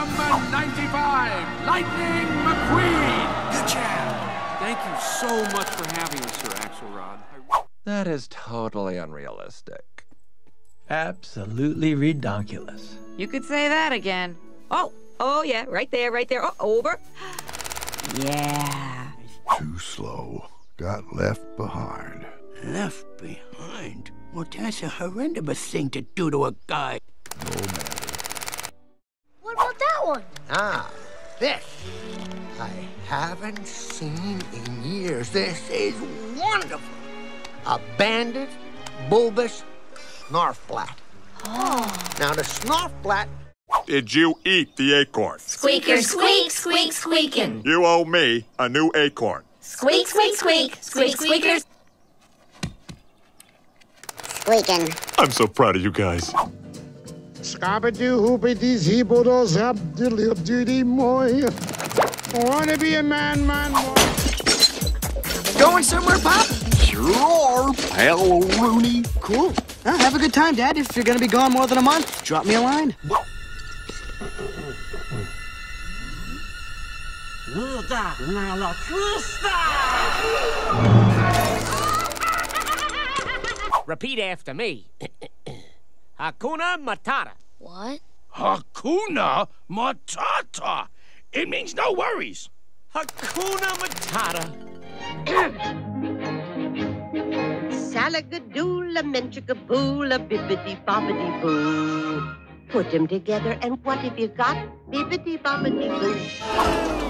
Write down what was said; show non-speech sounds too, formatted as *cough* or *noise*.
number 95, Lightning McQueen. Good job. Thank you so much for having us, Sir Axlerod. That is totally unrealistic. Absolutely redonkulous. You could say that again. Oh, oh yeah, right there, right there. Oh, over. *gasps* Yeah. Too slow. Got left behind. Left behind? Well, that's a horrendous thing to do to a guy. About that one? Ah, this. I haven't seen in years. This is wonderful. A banded, bulbous Snarfblatt. Oh. Now, the Snarfblatt did you eat the acorn? Squeaker, squeak, squeak, squeaking. You owe me a new acorn. Squeak, squeak, squeak, squeak, squeakers. Squeaking. I'm so proud of you guys. Scabadoo hoopity zeebodo zap diddly duty moy. Wanna be a man, man, boy. Going somewhere, Pop? Sure are, pal Rooney. Cool. Well, have a good time, Dad. If you're gonna be gone more than a month, drop me a line. Repeat after me. *laughs* Hakuna Matata. What? Hakuna Matata. It means no worries. Hakuna Matata. Salagadoola, menchikaboola, bibbidi bobbidi boo. Put them together, and what have you got? Bibbidi bobbidi boo.